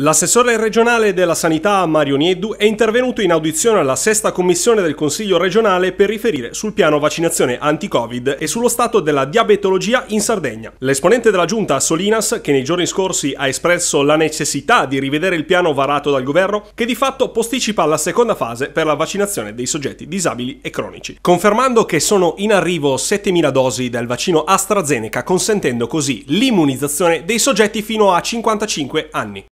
L'assessore regionale della sanità Mario Nieddu è intervenuto in audizione alla sesta commissione del Consiglio regionale per riferire sul piano vaccinazione anti-Covid e sullo stato della diabetologia in Sardegna. L'esponente della giunta Solinas, che nei giorni scorsi ha espresso la necessità di rivedere il piano varato dal governo, che di fatto posticipa la seconda fase per la vaccinazione dei soggetti disabili e cronici, confermando che sono in arrivo 7.000 dosi del vaccino AstraZeneca, consentendo così l'immunizzazione dei soggetti fino a 55 anni.